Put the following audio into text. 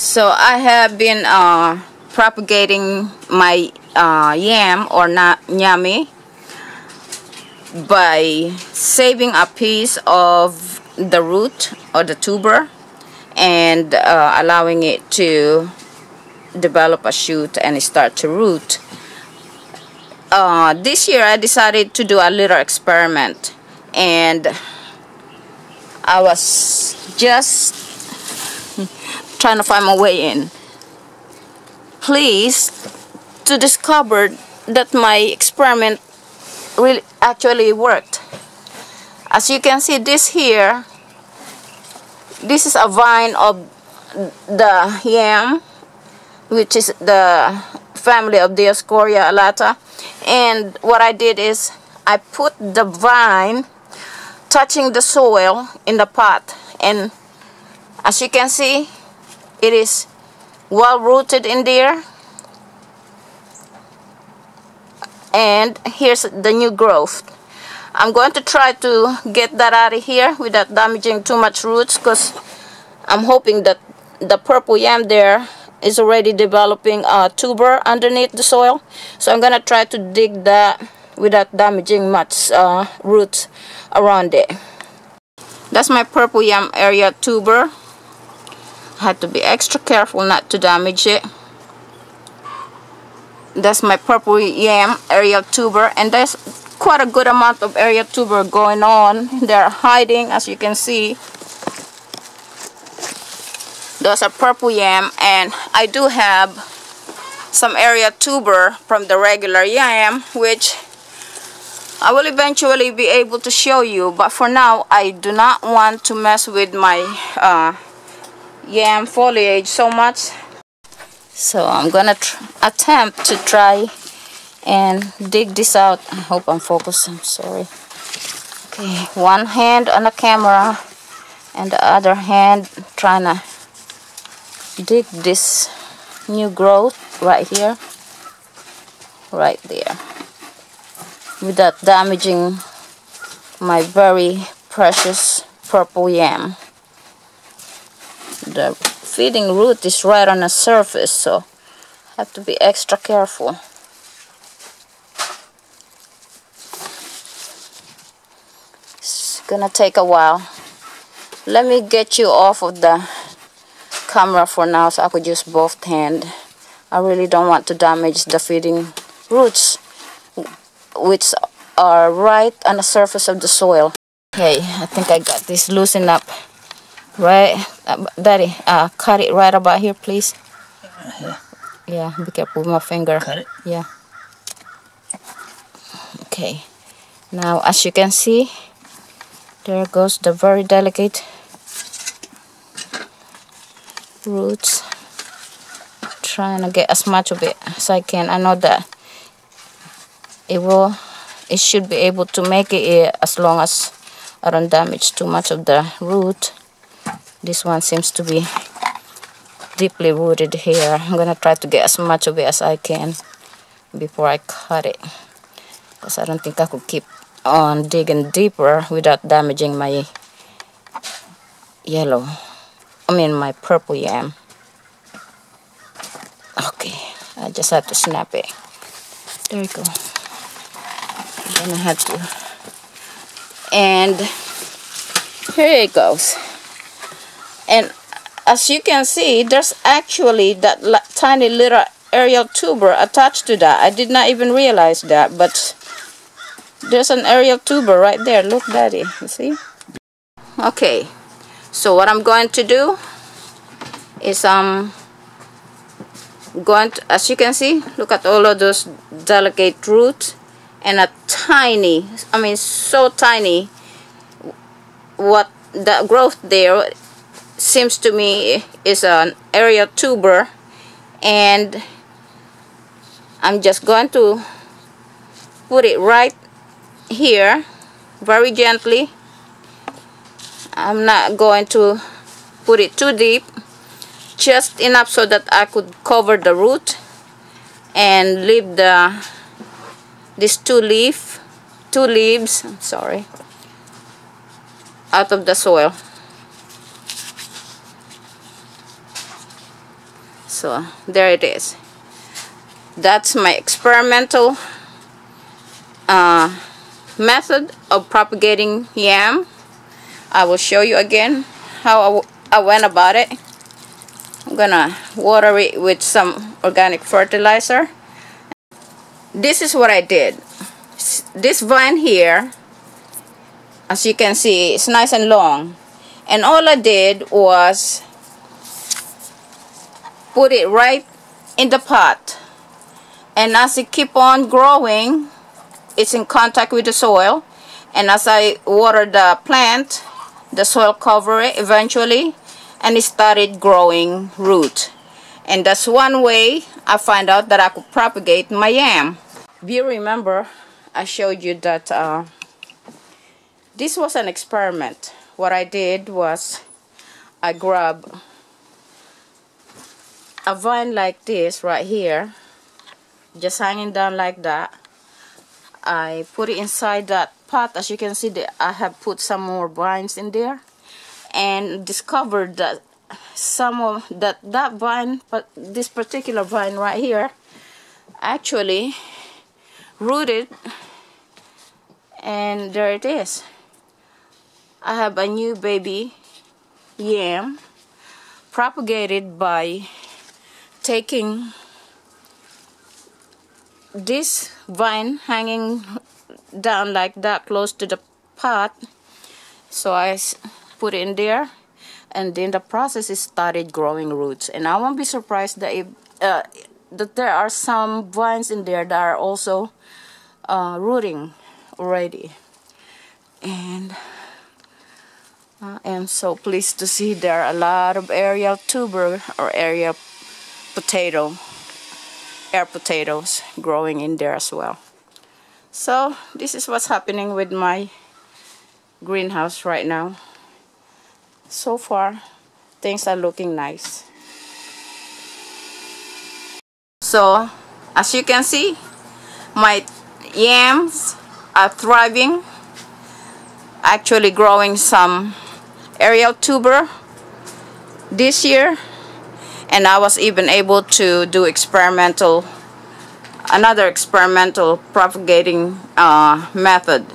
So I have been uh, propagating my uh, yam or not nyami by saving a piece of the root or the tuber and uh, allowing it to develop a shoot and start to root. Uh, this year I decided to do a little experiment and I was just trying to find my way in. Please to discover that my experiment really actually worked. As you can see this here, this is a vine of the yam, which is the family of Dioscorea alata. And what I did is I put the vine touching the soil in the pot. And as you can see, it is well rooted in there. And here's the new growth. I'm going to try to get that out of here without damaging too much roots because I'm hoping that the purple yam there is already developing a tuber underneath the soil. So I'm gonna try to dig that without damaging much uh, roots around it. That's my purple yam aerial tuber had to be extra careful not to damage it. That's my purple yam aerial tuber and there's quite a good amount of aerial tuber going on. They're hiding as you can see. Those are purple yam and I do have some aerial tuber from the regular yam which I will eventually be able to show you but for now I do not want to mess with my uh, yam foliage so much. So I'm gonna attempt to try and dig this out. I hope I'm focused I'm sorry. Okay one hand on the camera and the other hand trying to dig this new growth right here right there without damaging my very precious purple yam the feeding root is right on the surface so have to be extra careful. It's gonna take a while. Let me get you off of the camera for now so I could use both hand. I really don't want to damage the feeding roots which are right on the surface of the soil. Okay I think I got this loosened up right uh, daddy uh cut it right about here please. Yeah. yeah be careful with my finger. Cut it. Yeah. Okay. Now as you can see there goes the very delicate roots. Trying to get as much of it as I can. I know that it will it should be able to make it as long as I don't damage too much of the root this one seems to be deeply rooted here. I'm gonna try to get as much of it as I can before I cut it. Because I don't think I could keep on digging deeper without damaging my yellow, I mean my purple yam. Okay, I just have to snap it. There you go. I have to, and here it goes and as you can see there's actually that tiny little aerial tuber attached to that. I did not even realize that but there's an aerial tuber right there. Look daddy you see? Okay so what I'm going to do is um going to, as you can see look at all of those delicate roots and a tiny I mean so tiny what the growth there seems to me is an aerial tuber and I'm just going to put it right here very gently. I'm not going to put it too deep just enough so that I could cover the root and leave the these two leaf two leaves I'm sorry out of the soil so there it is. That's my experimental uh, method of propagating yam. I will show you again how I, I went about it. I'm gonna water it with some organic fertilizer. This is what I did. This vine here as you can see it's nice and long. And all I did was put it right in the pot. And as it keep on growing it's in contact with the soil. And as I water the plant the soil cover it eventually and it started growing root. And that's one way I find out that I could propagate my yam. If you remember I showed you that uh, this was an experiment. What I did was I grabbed a vine like this right here just hanging down like that. I put it inside that pot. As you can see that I have put some more vines in there and discovered that some of that that vine but this particular vine right here actually rooted and there it is. I have a new baby yam propagated by taking this vine hanging down like that close to the pot. So I put it in there and then the process is started growing roots. And I won't be surprised that uh, that there are some vines in there that are also uh, rooting already. And I am so pleased to see there are a lot of aerial tuber or aerial potato air potatoes growing in there as well. So this is what's happening with my greenhouse right now. So far things are looking nice. So as you can see my yams are thriving. Actually growing some aerial tuber this year and I was even able to do experimental another experimental propagating uh, method